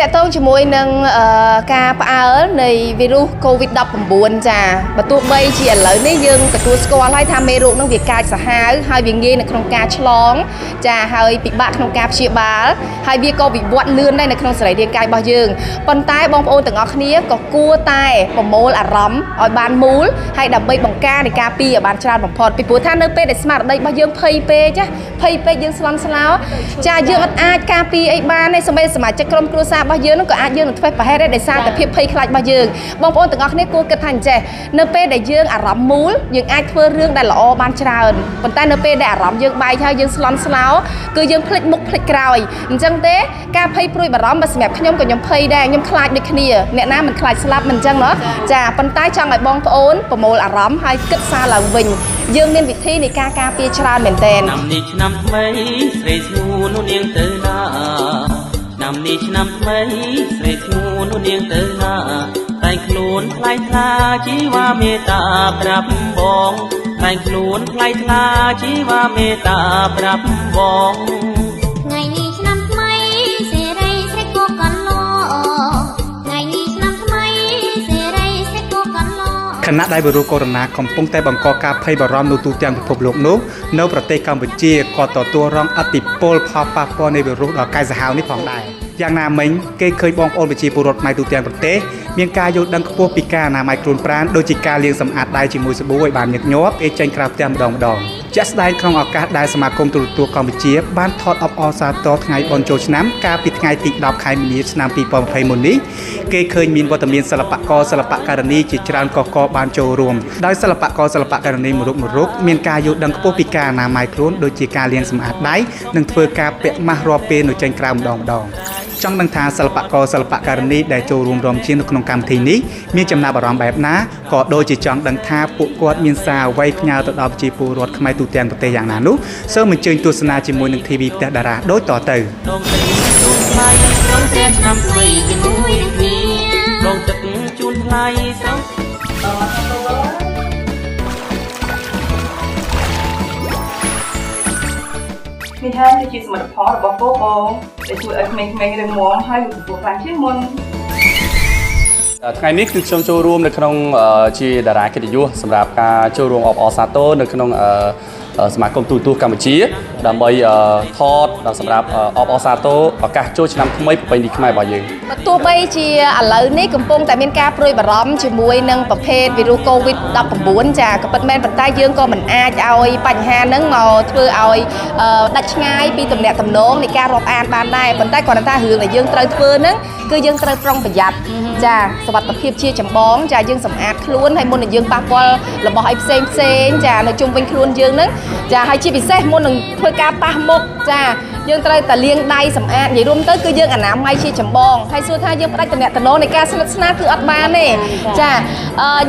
តកតងជាមួយនឹងការផ្អើលនៃវីរុស COVID-19 ចាបើទោះបីជាឥឡូវនេះយើងទទួលស្គាល់ហើយថាមេរោគនឹងវាកាចសាហាវហើយវាងាយនៅក្នុងការឆ្លង ចាហើយពិបាកក្នុងការព្យាបាលហើយវាក៏វិវត្តលឿនដែរនៅក្នុងសរីរាង្គកាយរបស់យើងប៉ុន្តែបងប្អូនទាំងអស់គ្នាក៏គួរតែប្រមូលអារម្មណ៍ឲ្យបានមូលហើយដើម្បីបង្ការនៃការពីឲ្យបានច្រើនបំផុតពីព្រោះថានៅពេលដែលស្មារតីរបស់យើងភ័យពេកចាភ័យពេកយើងស្លន់ស្លោចាយើងអត់អាចការពីអីបានទេសម្បីសមាជិកក្រុមគ្រួសាររបស់យើងនោះក៏អាចយើងនឹងធ្វេសប្រហែសដែរដោយសារតែភាពភ័យខ្លាចរបស់យើងបងប្អូនទាំងអស់គ្នាគួរគិតថាអញ្ចេះនៅពេលដែលយើងអារម្មណ៍មូលយើងអាចធ្វើរឿងដែលល្អបានច្រើនប៉ុន្តែនៅពេលដែលអារម្មណ៍យើងបែកហើយយើងស្លន់ស្លោគឺយើងភ្លេចមុខភ្លេចក្រោយអញ្ចឹងទេការភ័យព្រួយបារម្ភបើសម្រាប់ខ្ញុំក៏ខ្ញុំភ័យដែរខ្ញុំខ្លាចដូចគ្នាអ្នកណាមិនខ្លាចស្លាប់មិនអញ្ចឹងណោះចាប៉ុន្តែចង់ឲ្យបងប្អូនប្រមូលអារម្មណ៍ហើយគិតសារឡើងវិញយើងមានវិធីនៃការការពារច្រើនមែនទែនឆ្នាំនេះឆ្នាំថ្មីស្រីស្ងួននោះនាងទៅណា ឆ្នាំនេះឆ្នាំថ្មីស្រីស្ងួននោះនាងទៅណាតែងខ្លួនថ្លៃថ្លាជីវ៉ាមេតាប្រាប់បងតែងខ្លួនថ្លៃថ្លាជីវ៉ាមេតាប្រាប់បងថ្ងៃនេះឆ្នាំថ្មីសេរីស្រីគោកន្លថ្ងៃនេះឆ្នាំថ្មីសេរីស្រីគោកន្លខណៈដែលវីរុសកូវីដ -19 កំពុងតែបង្កការភ័យបារម្ភនៅទូទាំងពិភពលោកនោះនៅប្រទេសកម្ពុជាក៏ទទួលរងឥទ្ធិពលផលប៉ះពាល់នៃវីរុសដ៏កាចសាហាវនេះផងដែរ យ៉ាងណាមិញគេឃើញបងប្អូនប្រជាពលរដ្ឋខ្មែរទូទាំងប្រទេសមានការយល់ដឹងខ្ពស់ពីការអនាម័យខ្លួនប្រាណដូចជាការលាងសម្អាតដៃជាមួយសាប៊ូឲ្យបានញឹកញាប់ពេលចេញក្រៅផ្ទះម្ដងម្ដងជាក់ស្ដែងក្នុងឱកាសដែលសមាគមទូរទស្សន៍កម្ពុជាបានថតអបអរសាទរថ្ងៃបុណ្យចូលឆ្នាំកាលពីថ្ងៃទី10ខែមីនាឆ្នាំ2020មុននេះគេឃើញមានវត្តមានសិល្បករសិល្បករនីជាច្រើនកកបានចូលរួមដោយសិល្បករសិល្បករនីមួយរូបមួយរូបមានការយល់ដឹងខ្ពស់ពីការអនាម័យខ្លួនដូចជាការលាងសម្អាតដៃនិងធ្វើការពាក់ម៉ាស់រាល់ពេលនៅចេញក្រៅម្ដងម្ដង ចង់ដឹងថាសិល្បករសិល្បករនីដែលចូលរួមរំជានៅក្នុងកម្មវិធីនេះមានចំណាប់អារម្មណ៍បែបណាក៏ដូចជាចង់ដឹងថាពួកគាត់មានសារអ្វីផ្ញើទៅដល់ប្រជាពលរដ្ឋខ្មែរទូទាំងប្រទេសយ៉ាងណានោះសូមអញ្ជើញទស្សនាជាមួយនឹង TV ផ្ទះតារាដូចតទៅដងទឹកជូនថ្លៃស្រងព្រះឆ្នាំថ្មីជាមួយនឹងគ្នាដងទឹកជូនថ្លៃស្រងនេះហើយគឺជាសមិទ្ធផលរបស់ពូបងដែលជួយឲ្យក្មេងៗរឹងមាំហើយលូតលាស់ខ្លាំងជាងមុនថ្ងៃនេះគឺខ្ញុំចូលរួមនៅក្នុងជាតារាកិត្តិយសសម្រាប់ការចូលរួមអបអរសាទរនៅក្នុង សមាគមទូទស្សន៍កម្ពុជា ដើម្បីថតសម្រាប់អបអរសាទរឱកាសចូលឆ្នាំថ្មីប្រពៃណីខ្មែររបស់យើងទោះបីជាឥឡូវនេះកំពុងតែមានការព្រួយបារម្ភជាមួយនឹងប្រភេទវីរុស COVID-19 ចាក៏ប៉ុន្តែប៉ុន្តែយើងក៏មិនអាចឲ្យបញ្ហាហ្នឹងមកធ្វើឲ្យដាច់ឆ្ងាយពីទំនាក់ទំនងនៃការរាប់អានបានដែរប៉ុន្តែគ្រាន់តែរឿងដែលយើងត្រូវធ្វើហ្នឹងគឺយើងត្រូវប្រុងប្រយ័ត្នចាសុខភាពជាចម្បងចាយើងសម្អាតខ្លួនហើយមុននឹងយើងប៉ះពាល់របស់អីផ្សេងផ្សេងចានៅជុំវិញខ្លួនយើងហ្នឹងចាហើយជាពិសេសមុននឹងធ្វើការប៉ះមុខចាយើងត្រូវតែលាងដៃសម្អាតនិយាយរួមទៅគឺយើងអនាម័យជាចម្បងហើយសួរថាយើងផ្ដាច់តំណែងនៃការស្និទ្ធស្នាលគឺអត់បានទេចា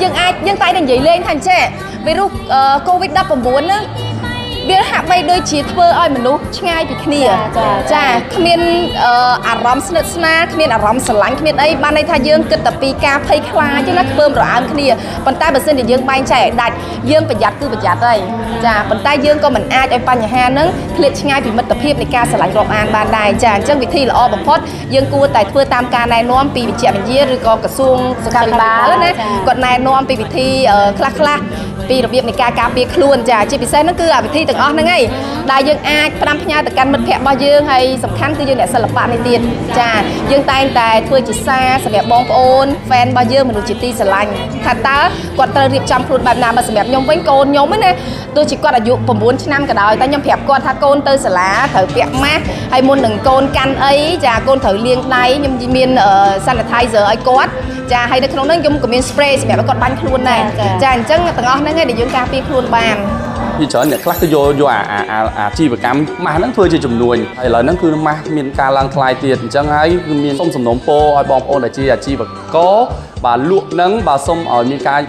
យើងអាចយើងតែនិយាយលេងថាអញ្ចេះវីរុស COVID-19 ហ្នឹង វាហាក់បីដូចជាធ្វើឲ្យមនុស្សឆ្ងាយពីគ្នាចាគ្មានអារម្មណ៍ស្និទ្ធស្នាលគ្មានអារម្មណ៍ស្រឡាញ់គ្មានអីបានន័យថាយើងគិតតែពីការភ័យខ្លាចណាខ្ពើមរអើមគ្នាប៉ុន្តែបើសិនជាយើងបែងចែកឲ្យដាច់យើងប្រយ័ត្នគឺប្រយ័ត្នហើយចាប៉ុន្តែយើងក៏មិនអាចឲ្យបញ្ហាហ្នឹងឃ្លាតឆ្ងាយពីមិត្តភាពនៃការស្រឡាញ់រាប់អានបានដែរចាអញ្ចឹងវិធីល្អបំផុតយើងគួរតែធ្វើតាមការណែនាំពីវិជ្ជាវិទ្យាឬក៏ក្រសួងសុខាភិបាលណាគាត់ណែនាំពីវិធីខ្លះខ្លះពីរបៀបនៃការការពារខ្លួនចាជាពិសេសហ្នឹងគឺអាវិធីទាំងអស់ហ្នឹងឯងដែលយើងអាចផ្ដាំផ្ញើទៅកាន់មិត្តភ័ក្តិរបស់យើងហើយសំខាន់គឺយើងអ្នកសិល្បៈនេះទៀតចាយើងតែងតែធ្វើជាសារសម្រាប់បងប្អូន fan របស់យើងមនុស្សជាទីស្រឡាញ់ថាតើគាត់ត្រូវរៀបចំខ្លួនបែបណាមកសម្រាប់ខ្ញុំវិញកូនខ្ញុំណាទោះជាគាត់អាយុ9ឆ្នាំក៏ដោយតែខ្ញុំប្រាប់គាត់ថាកូនទៅសាលាត្រូវពាក់ម៉ាស់ហើយមុននឹងកូនកាន់អីចាកូនត្រូវលាងដៃខ្ញុំមាន sanitizer ឲ្យគាត់ចាហើយនៅក្នុងនោះខ្ញុំក៏មាន spray សម្រាប់ឲ្យគាត់បាញ់ខ្លួនដែរចាអញ្ចឹងទាំងអស់ហ្នឹងឯងដែលយើងការពារខ្លួនបាន ជាច្រើនអ្នកខ្លះគឺយកយកអាអាជីវកម្មម៉ាស់ហ្នឹងធ្វើជាចំនួនហើយឥឡូវហ្នឹងគឺម៉ាស់មានការឡើងថ្លៃទៀតអញ្ចឹងហើយគឺមានសុំសំណូមពរឲ្យបងប្អូនដែលជាអាជីវករបាទលក់នឹងបាទសូមឲ្យមានការ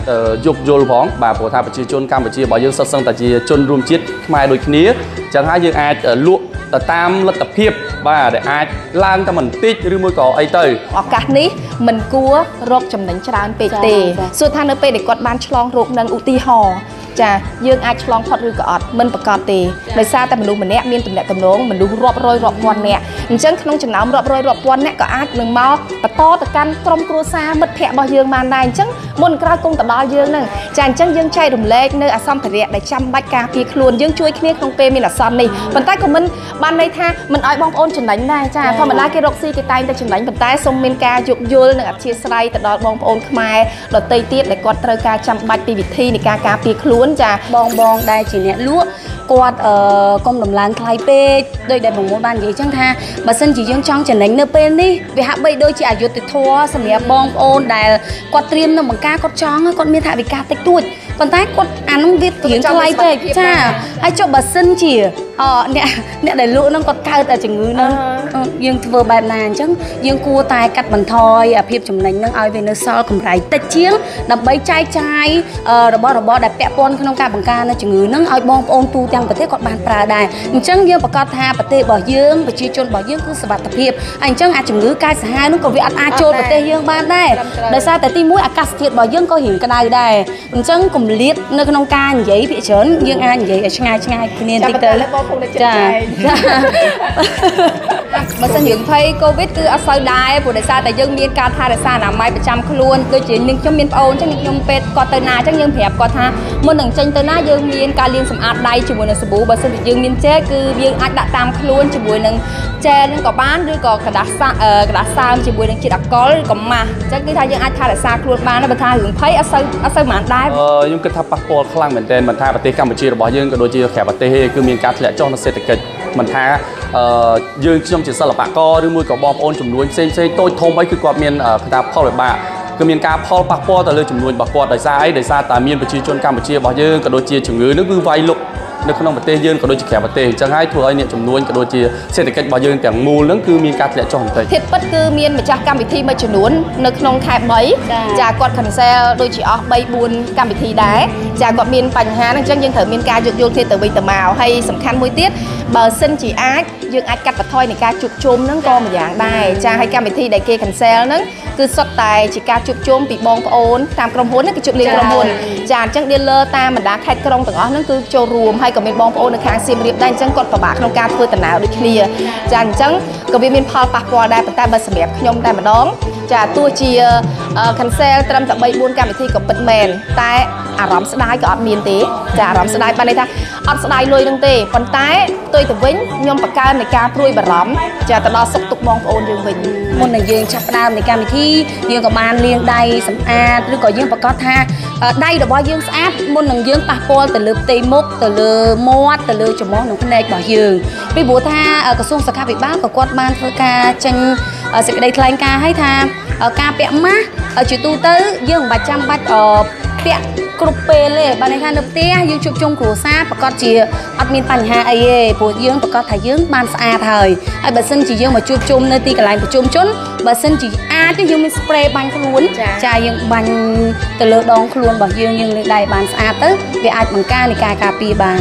យោគយល់ផងបាទព្រោះថាប្រជាជនកម្ពុជារបស់យើងសុទ្ធសឹងតែជាជនរួមជាតិខ្មែរដូចគ្នាអញ្ចឹងហើយយើងអាចលក់ទៅតាមលទ្ធភាពបាទដែលអាចឡើងតែបន្តិចឬមួយក៏អីទៅឱកាសនេះមិនគួររកចំណេញច្រើនពេកទេសួរថានៅពេលដែលគាត់បានឆ្លងរោគនឹងឧទាហរណ៍ ចាយើងអាចឆ្លងផុតឬក៏អត់មិនប្រកបទេដោយសារតែមនុស្សម្នាក់មានទំនាក់ទំនងមនុស្សរាប់រយរាប់ពាន់នាក់អញ្ចឹងក្នុងចំណោមរាប់រយរាប់ពាន់នាក់ក៏អាចនឹងមកបន្តទៅកាន់ក្រុមគ្រួសារមិត្តភ័ក្តិរបស់យើងបានដែរអញ្ចឹងមុនក្រោយគង់ទៅដល់យើងហ្នឹងចាអញ្ចឹងយើងចែករំលែកនៅអសន្នធរៈដែលចាំបាច់ការពារខ្លួនយើងជួយគ្នាក្នុងពេលមានអាសន្ននេះប៉ុន្តែក៏មិនបានន័យថាមិនឲ្យបងប្អូនចំណេញដែរចាធម្មតាគេរកស៊ីគេតែងតែចំណេញប៉ុន្តែសូមមានការយោគយល់និងអធិស្ឋានទៅដល់បងប្អូនខ្មែរដទៃទៀតដែលគាត់ត្រូវការចាំបាច់ពីវិធីនៃការការពារខ្លួនចាបងបងដែលជាអ្នកលក់គាត់អឺកុំដំឡើងថ្លៃពេកដោយដែលបងមុនបាននិយាយចឹងថាបើសិនជាយើងចង់ចំណេញនៅពេលនេះវាហាក់បីដូចជាអយុត្តិធម៌សម្រាប់បងប្អូនដែលគាត់ត្រៀមនៅបង្ការគាត់ចង់គាត់មានថវិកាតិចតួចប៉ុន្តែគាត់អានោះវារៀងថ្លៃពេកចាហើយចុះបើសិនជាអអ្នកអ្នកដែលលក់ហ្នឹងគាត់កើតតែជំងឺហ្នឹងយើងធ្វើបែបណាអញ្ចឹងយើងគួរតែកាត់បន្ថយភាពចំណេញហ្នឹងឲ្យវានៅសល់កម្រៃតិចជាងដើម្បីចែកចាយរបស់របរដែលពាក់ព័ន្ធក្នុងការបង្ការនៅជំងឺហ្នឹងឲ្យបងប្អូនទូទាំងប្រទេសគាត់បានប្រើដែរអញ្ចឹងយើងប្រកាសថាប្រទេសរបស់យើងប្រជាជនរបស់យើងគឺសុវត្ថិភាពហើយអញ្ចឹងអាជំងឺកាយសាហាវហ្នឹងក៏វាអត់អាចចូលប្រទេសយើងបានដែរដោយសារតែទីមួយអាកាសធាតុរបស់យើងក៏រៀងក្តៅដែរអញ្ចឹងកុំលៀតនៅក្នុងការនិយាយភាគច្រើនយើងអាចនិយាយឲ្យឆ្ងាយឆ្ងាយគ្នាបន្តិចទៅចាបើសិនយើងភ័យកូវីដគឺអត់សូវដែរព្រោះដោយសារតែយើងមានការថែរក្សាអនាម័យប្រចាំខ្លួនដូចជានឹងខ្ញុំមានប្អូនអញ្ចឹងខ្ញុំពេទ្យគាត់ទៅណាអញ្ចឹងយើងប្រាប់គាត់ថាមុននឹងចេញទៅណាយើងមានការលាងសម្អាតដៃជាមួយនឹងសាប៊ូបើសិនជាយើងមានជែលគឺយើងអាចដាក់តាមខ្លួនជាមួយនឹងជែលនឹងក៏បានឬក៏กระดาษกระดาษសើមជាមួយនឹង ជាតិអាល់កុលឬក៏ម៉ាស់អញ្ចឹងគឺថាយើងអាចថែរក្សាខ្លួនបានបើថារឿងភ័យអត់សូវអត់សូវបានដែរខ្ញុំគិតថាប៉ះពាល់ខ្លាំងមែនទែនមិនថាប្រទេសកម្ពុជារបស់យើងក៏ដូចជាក្រៅប្រទេសទេគឺមានការធ្លាក់ចុះនៅសេដ្ឋកិច្ចមិនថាយើងខ្ញុំជាសិល្បករឬមួយក៏បងប្អូនចំនួនផ្សេងផ្សេងតូចធំអីគឺគាត់មានគេថាផលវិបាកគឺមានការផលប៉ះពាល់ទៅលើចំនួនរបស់គាត់ដោយសារអីដោយសារតែមានប្រជាជនកម្ពុជារបស់យើងក៏ដូចជាជំងឺនឹងគឺវាយលុក នៅក្នុងប្រទេសយើងក៏ដូចជាក្រៅប្រទេសអញ្ចឹងហើយធ្វើឲ្យអ្នកចំនួនក៏ដូចជាសេដ្ឋកិច្ចរបស់យើងទាំងមូលហ្នឹងគឺមានការធ្លាក់ចុះបន្តិចភាពពិតគឺមានម្ចាស់កម្មវិធីមួយចំនួននៅក្នុងខែ3ចាគាត់ cancel ដូចជាអស់3 4កម្មវិធីដែរចាគាត់មានបញ្ហាហ្នឹងអញ្ចឹងយើងត្រូវមានការយោគយល់គ្នាទៅវិញទៅមកហើយសំខាន់មួយទៀតបើសិនជាអាចយើងអាចកាត់បន្ថយនៃការជួបជុំហ្នឹងក៏ម្យ៉ាងដែរចាហើយកម្មវិធីដែលគេ cancel ហ្នឹងគឺសុទ្ធតែជាការជួបជុំពីបងប្អូនតាមក្រុមហ៊ុនហ្នឹងគឺជួបលេងក្រុមហ៊ុនចាអញ្ចឹង dealer តាមបណ្ដាខេត្តក្រុងទាំងអស់ហ្នឹងគឺចូលរួមហើយក៏មានបងប្អូននៅខាងសៀមរាបដែរអញ្ចឹងគាត់ពិបាកក្នុងការធ្វើដំណើរដូចគ្នាចាអញ្ចឹងក៏វាមានផលប៉ះពាល់ដែរប៉ុន្តែបើសម្រាប់ខ្ញុំតែម្ដងចាទោះជា cancel ត្រឹមតែ3 4កម្មវិធីក៏ពិតមែនតែអារម្មណ៍ស្ដាយក៏អត់មានទេចាអារម្មណ៍ស្ដាយបានន័យថាអត់ស្ដាយលុយនឹងទេប៉ុន្តែផ្ទុយទៅវិញខ្ញុំបង្កើននៃការព្រួយបារម្ភចាទៅដល់សុខទុក្ខបងប្អូនយើងវិញមុននឹងយើងចាប់ផ្ដើមនៃកម្មវិធីយើងក៏បានលាងដៃសម្អាតឬក៏យើងប្រកាសថា ដៃរបស់យើងស្អាតមុននឹងយើងប៉ះពាល់ទៅលើផ្ទៃមុខទៅលើមាត់ទៅលើច្រមុះនិងភ្នែករបស់យើងពីព្រោះថាក្រសួងសុខាភិបាលក៏គាត់បានធ្វើការចេញសេចក្តីថ្លែងការណ៍ឲ្យថាការពាក់ម៉ាស់ជាទូទៅយើងមិនបាច់ចាំបាច់ ពាក់គ្រប់ពេលទេបើន័យថានៅផ្ទះយើងជួបជុំគ្រួសារប្រកាសជាអត់មានបញ្ហាអីទេព្រោះយើងប្រកាសថាយើងបានស្អាតហើយហើយបើសិនជាយើងមកជួបជុំនៅទីកន្លែងប្រជុំជនបើសិនជាអាចយើងមាន spray បាញ់ខ្លួនចាយើងបាញ់ទៅលើដងខ្លួនរបស់យើងយើងលើកដៃបានស្អាតទៅវាអាចបង្ការនៃការការពារបាន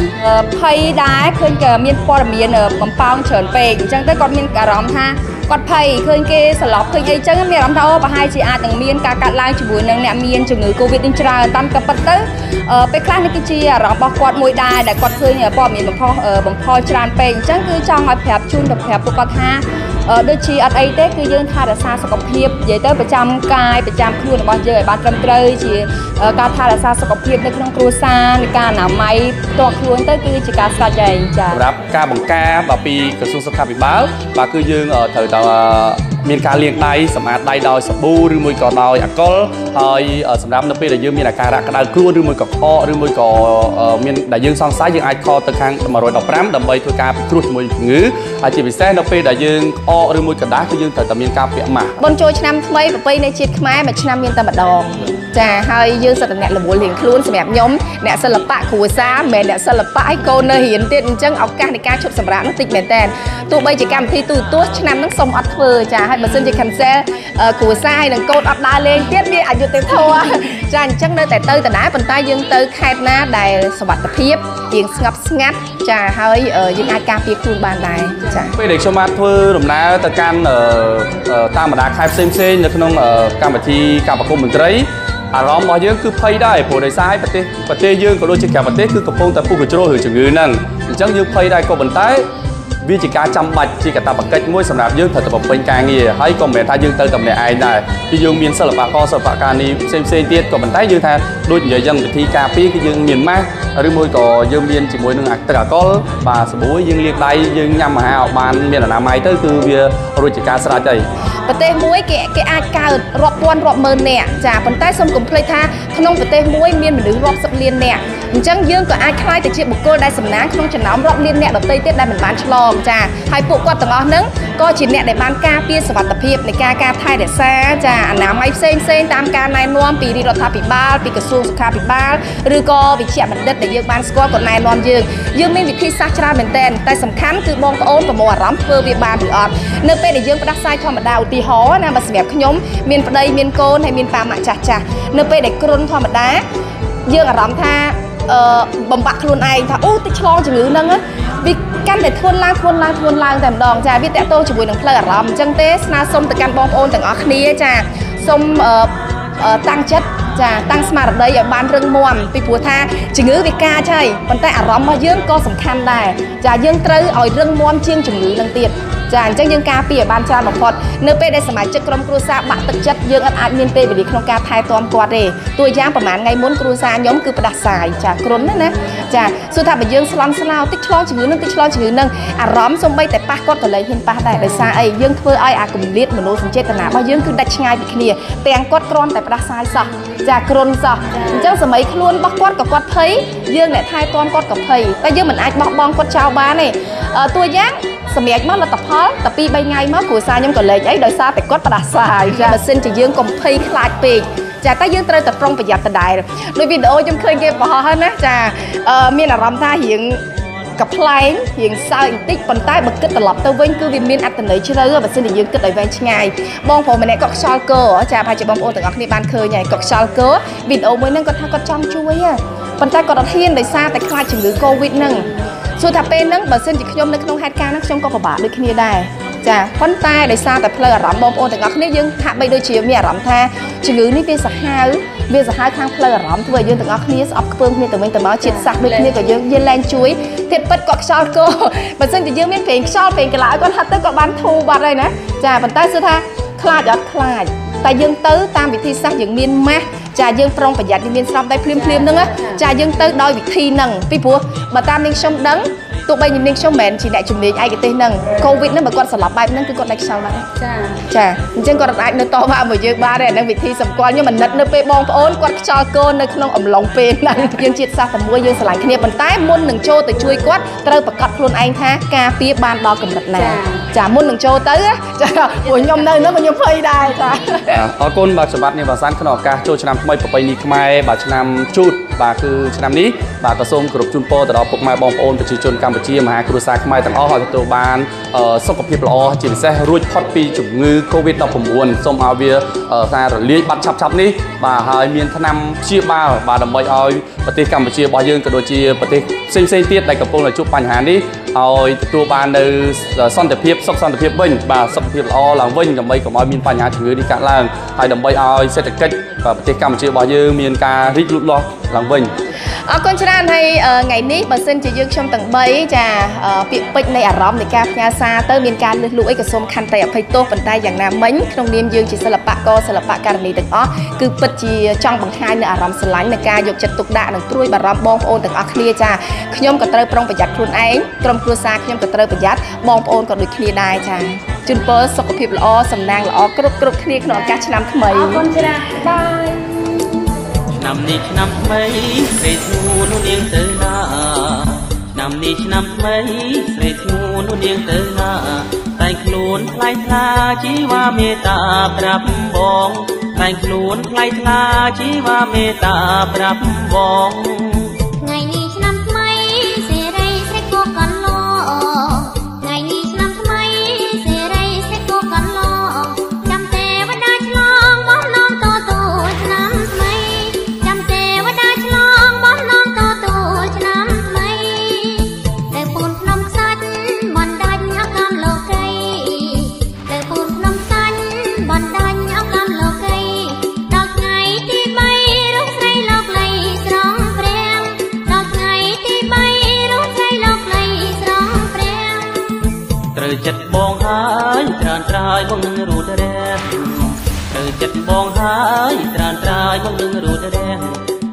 ភ័យដែរឃើញក៏មានព័ត៌មានកំប៉ោងច្រើនពេកអញ្ចឹងទៅគាត់មានអារម្មណ៍ថា គាត់ភ័យឃើញគេសន្លប់ឃើញអីចឹងមានអារម្មណ៍ថាអូប្រហែលជាអាចនឹងមានការកាត់ឡើងជាមួយនឹងអ្នកមានជំងឺ Covid នេះច្រើនតាមក៏ប៉ុន្តែពេលខ្លះនេះគឺជាអារម្មណ៍របស់គាត់មួយដែរដែលគាត់ឃើញព័ត៌មានបំផុសបំផុសច្រើនពេកអញ្ចឹងគឺចង់ឲ្យប្រាប់ជូនទៅប្រាប់ពួកគាត់ថា ដូចជាអត់អីទេគឺយើងថែរក្សាសុខភាពនិយាយទៅប្រចាំកាយប្រចាំខ្លួនរបស់យើងឲ្យបានត្រឹមត្រូវជាការថែរក្សាសុខភាពនៅក្នុងគ្រួសារនៃការអនាម័យផ្ទាល់ខ្លួនទៅគឺជាការស្រេចហើយចា៎សម្រាប់ការបង្ការបាទពីក្រសួងសុខាភិបាលបាទគឺយើងត្រូវតែ មានការលាងដៃសម្អាតដៃដោយសាប៊ូឬមួយក៏ដោយអាល់កុលហើយសម្រាប់នៅពេលដែលយើងមានអាការៈក្តៅខ្លួនឬមួយក៏ខកឬមួយក៏មានដែលយើងសង្ស័យយើងអាចខលទៅខាង115ដើម្បីធ្វើការពិគ្រោះជាមួយជំងឺហើយជាពិសេសនៅពេលដែលយើងអកឬមួយកដាស់គឺយើងត្រូវតែមានការពាក់ម៉ាស់បុណ្យចូលឆ្នាំថ្មីប្រពៃណីជាតិខ្មែរមួយឆ្នាំមានតែម្ដងចាហើយយើងសិតតែអ្នករវល់រៀងខ្លួនសម្រាប់ខ្ញុំអ្នកសិល្បៈគ្រួសារមិនមែនអ្នកសិល្បៈឲ្យកូននៅរៀនទៀតអញ្ចឹងឱកាសនៃការឈប់សម្រាកនោះតិចមែនតើទោះបីជាកម្មវិធីទូទស្សន៍ឆ្នាំហ្នឹងសូមអត់ធ្វើចាហើយបើសិនជា cancel គ្រួសារហើយនឹងកូនអត់ដើរលេងទៀតវាអយុត្តិធម៌ចាអញ្ចឹងនៅតែទៅដដែលប៉ុន្តែយើងទៅខេត្តណាដែលសុវត្ថិភាពរៀងស្ងប់ស្ងាត់ចាហើយយើងអាចការពារខ្លួនបានដែរចាពេលដែលខ្ញុំបានធ្វើដំណើរទៅកាន់តាមបណ្ដាខេត្តផ្សេងៗនៅក្នុងកម្មវិធីការប្រគំតន្ត្រីអារម្មណ៍របស់យើងគឺភ័យដែរព្រោះដោយសារឲ្យប្រទេសប្រទេសយើងក៏ដូចជាក្រៅប្រទេសគឺកំពុងតែពុះកញ្ជ្រោះរឿងជំងឺហ្នឹងអញ្ចឹងយើងភ័យដែរក៏ប៉ុន្តែ វាជាការចាំបាច់ជាកាតព្វកិច្ចមួយសម្រាប់យើងត្រូវតែបំពេញការងារហើយក៏មិនមែនថាយើងទៅតែម្នាក់ឯងដែរគឺយើងមានសិល្បករសិល្បករនេះផ្សេងផ្សេងទៀតក៏ប៉ុន្តែយើងថាដូចនិយាយយ៉ាងវិធីការពារគឺយើងមានម៉ាស់ឬមួយក៏យើងមានជាមួយនឹងទឹកអាល់កុលបាទសាប៊ូយើងលាងដៃយើងញ៉ាំអាហារឲ្យបានមានអនាម័យទៅគឺវារួចជាការស្រេចហើយប្រទេសមួយគេគេអាចកើតរាប់ពាន់រាប់ម៉ឺននាក់ចាប៉ុន្តែសូមកុំភ្លេចថាក្នុងប្រទេសមួយមានមនុស្សរាប់សិបលាននាក់អញ្ចឹងយើងក៏អាចខ្លាយទៅជាបុគ្គលដែលសំណាងក្នុងចំណោមរាប់លាននាក់ដទៃទៀតដែលមិនបានឆ្លងចាហើយពួកគាត់ទាំងអស់ហ្នឹងក៏ជាអ្នកដែលបានការពារសុវត្ថិភាពនៃការការថែរក្សាចាអនាម័យផ្សេងផ្សេងតាមការណែនាំពីរាជរដ្ឋាភិបាលពីក្រសួងសុខាភិបាលឬក៏វិជ្ជបណ្ឌិតដែលយើងបានស្គាល់ក៏ណែនាំយើងយើងមានវិធីសាស្ត្រច្រើនមែនទែនតែសំខាន់គឺបងប្អូនប្រមូលអារម្មណ៍ធ្វើវាបានឬអត់នៅពេលដែលយើងផ្ដាសាយធម្មតាឧទាហរណ៍ណាបើសម្រាប់ខ្ញុំមានប្តីមានកូនហើយមានប៉ាម៉ាក់ចាស់ចាស់នៅពេលដែលគ្រុនធម្មតាយើងអារម្មណ៍ថាអឺ បំបាក់ខ្លួនឯងថាអូតិចឆ្លងជំងឺហ្នឹងណាវាកាន់តែធ្ងន់ឡើងធ្ងន់ឡើងធ្ងន់ឡើងតែម្ដងចាវាតកតងជាមួយនឹងផ្លូវអារម្មណ៍អញ្ចឹងទេស្នើសុំទៅកាន់បងប្អូនទាំងអស់គ្នាចាសូមអឺអឺតាំងចិត្តចាតាំងស្មារតីឲ្យបានរឹងមាំពីព្រោះថាជំងឺវាកាចហើយប៉ុន្តែអារម្មណ៍របស់យើងក៏សំខាន់ដែរចាយើងត្រូវឲ្យរឹងមាំជាងជំងឺនឹងទៀត ចាអញ្ចឹងយើងការពារឲ្យបានច្រើនបំផុតនៅពេលដែលសមាជិកក្រុមគ្រួសារបាក់ទឹកចិត្តយើងអត់អាចមានពេលវេលាក្នុងការថែទាំគាត់ទេតួយ៉ាងប្រហែលថ្ងៃមុនគ្រួសារខ្ញុំគឺផ្ដាសាយចាគ្រុនណាណាចាសួរថាបើយើងស្លន់ស្លោតិចឆ្លងជំងឺនឹងតិចឆ្លងជំងឺនឹងអារម្មណ៍សំបីតែប៉ះគាត់ក៏លែងហ៊ានប៉ះដែរដោយសារអីយើងធ្វើឲ្យអាគម្លាតមនោសញ្ចេតនារបស់យើងគឺដាច់ឆ្ងាយពីគ្នាទាំងគាត់គ្រាន់តែផ្ដាសាយសោះចាគ្រុនសោះអញ្ចឹងសម័យខ្លួនរបស់គាត់ក៏គាត់ភ័យយើងអ្នកថែទាំគាត់ក៏ភ័យតែយើងមិនអាចបោះបង់គាត់ចោលបានទេអឺតួយ៉ាង សម្រាប់មកលទ្ធផលតែ2 3ថ្ងៃមកគ្រួសារខ្ញុំក៏លេចអីដោយសារតែគាត់ផ្ដាសាយចាបើសិនជាយើងកុំភ័យខ្លាចពេកចាតែយើងត្រូវតែប្រុងប្រយ័ត្នដដែលដោយវីដេអូខ្ញុំឃើញគេបង្ហោះហ្នឹងណាចាអឺមានអារម្មណ៍ថារៀង កប្លែងរៀងសើចបន្តិចប៉ុន្តែបើគិតត្រឡប់ទៅវិញគឺវាមានអត្ថន័យជ្រៅបើសិនជាយើងគិតឲ្យវែងឆ្ងាយបងប្អូនម្នាក់គាត់ខ្យល់កោចាប្រហែលជាបងប្អូនទាំងអស់គ្នាបានឃើញហើយគាត់ខ្យល់កោវីដេអូមួយហ្នឹងគាត់ថាគាត់ចង់ជួយហ៎ប៉ុន្តែគាត់អត់ហ៊ានដោយសារតែខ្លាចជំងឺ Covid ហ្នឹងសួរថាពេលហ្នឹងបើសិនជាខ្ញុំនៅក្នុងហេតុការណ៍ហ្នឹងខ្ញុំក៏ពិបាកដូចគ្នាដែរចាប៉ុន្តែដោយសារតែផ្លូវអារម្មណ៍បងប្អូនទាំងអស់គ្នាយើងហាក់បីដូចជាមានអារម្មណ៍ថាជំងឺនេះវាសាហាវ វាសាហាវខាងផ្លូវអារម្មណ៍ធ្វើឲ្យយើងទាំងអស់គ្នាស្អប់ខ្ពើមគ្នាទៅវិញទៅមកជាតិសាសន៍ដូចគ្នាក៏យើងយើងលែងជួយទៀតពិតគាត់ខ្យល់កោបើសិនជាយើងមានប្រេងខ្យល់ប្រេងកន្លៅគាត់ហត់ទៅគាត់បានធូរបាត់ហើយណាចាប៉ុន្តែគឺថាខ្លាចអត់ខ្លាចតែយើងទៅតាមវិធីសាស្ត្រយើងមានម៉ាស់ចាយើងប្រុងប្រយ័ត្នយើងមានស្រោមដៃភ្លាមភ្លាមហ្នឹងចាយើងទៅដោយវិធីហ្នឹងពីព្រោះបើតាមនាងខ្ញុំដឹង ទោះបីនាងខ្ញុំមិនមែនជាអ្នកជំនាញឯកទេសហ្នឹងកូវីដហ្នឹងបើគាត់ស្លាប់បែបហ្នឹងគឺគាត់ដាច់ខ្យល់បាត់ហើយចាចាអញ្ចឹងគាត់អាចនៅតវ៉ាមួយយើងបានទេអានឹងវិធីសម្គាល់ខ្ញុំអាណិតនៅពេលបងប្អូនគាត់ខ្យល់កូននៅក្នុងអំឡុងពេលហ្នឹងយើងជាតិសាសន៍តែមួយយើងស្រឡាញ់គ្នាប៉ុន្តែមុននឹងចូលទៅជួយគាត់ត្រូវប្រកាសខ្លួនឯងថាការពារបានដល់កម្រិតណាចាមុននឹងចូលទៅចាព្រោះខ្ញុំនៅហ្នឹងក៏ខ្ញុំភ័យដែរចាអរគុណបាទសម្បត្តិនេះបាទសានក្នុងឱកាសចូលឆ្នាំថ្មីប្រពៃណីខ្មែរបាទឆ្នាំជូតបាទគឺឆ្នាំនេះបាទក៏សូមគោរពជូនពរទៅដល់ពុកម៉ែបងប្អូនប្រជាជនកម្ពុជាមហាគ្រួសារខ្មែរទាំងអស់ឲ្យទទួលបានអឺសុខភាពល្អជាពិសេសរួចផុតពីជំងឺ Covid-19 សូមឲ្យវាអឺថារលាយបាត់ឆាប់ៗនេះបាទហើយមានថ្នាំព្យាបាលបាទដើម្បីឲ្យប្រទេសកម្ពុជារបស់យើងក៏ដូចជាប្រទេសផ្សេងៗទៀតដែលកំពុងតែជួបបញ្ហានេះឲ្យទទួលបាននៅសន្តិភាពសុខសន្តិភាពវិញបាទសុខភាពល្អឡើងវិញដើម្បីកុំឲ្យមានបញ្ហាជំងឺនេះកើតឡើងហើយដើម្បីឲ្យសេដ្ឋកិច្ចប្រទេសកម្ពុជារបស់យើងមានការរីកលូតលាស់ឡើងវិញ អរគុណច្រើនហើយអឺថ្ងៃនេះបើសិនជាយើងខ្ញុំទាំង3ចាអឺពាក្យពេចន៍នៃអារម្មណ៍នៃការផ្ញើសារទៅមានការលឺលួអីក៏សូមខន្តីអភ័យទោសប៉ុន្តែយ៉ាងណាមិញក្នុងនាមយើងជាសិល្បករសិល្បករនីទាំងអស់គឺពិតជាចង់បង្ហាញនៅអារម្មណ៍ស្រឡាញ់នៃការយកចិត្តទុកដាក់និងព្រួយបារម្ភបងប្អូនទាំងអស់គ្នាចាខ្ញុំក៏ត្រូវប្រុងប្រយ័ត្នខ្លួនឯងក្រុមគ្រួសារខ្ញុំក៏ត្រូវប្រយ័ត្នបងប្អូនក៏ដូចគ្នាដែរចាជូនពរសុខភាពល្អសំណាងល្អគ្រប់គ្រប់គ្នាក្នុងឱកាសឆ្នាំថ្មីអរគុណច្រើនបាយ ឆ្នាំនេះឆ្នាំថ្មីស្រីធ្នូនោះនាងទៅណាឆ្នាំនេះឆ្នាំថ្មីស្រីធ្នូនោះនាងទៅណាតែងខ្លួនថ្លៃថ្លាជីវ៉ាមេត្តាប្រាប់បងតែងខ្លួនថ្លៃថ្លាជីវ៉ាមេត្តាប្រាប់បងថ្ងៃ ចិត្តបងហើយត្រានត្រាយបងនឹងរូតរះទៅចិត្តបងហើយត្រានត្រាយបងនឹងរូតរះ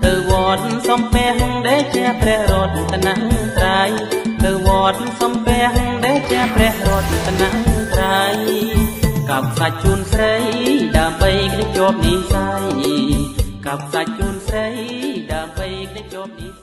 ទៅវត្តសំពះដែលជាព្រះរតនត្រ័យទៅវត្តសំពះដែលជាព្រះរតនត្រ័យកាប់សាច់ជូនស្រីដើម្បីគ្នាជាប់និស័យកាប់សាច់ជូនស្រីដើម្បីគ្នាជាប់និស័យ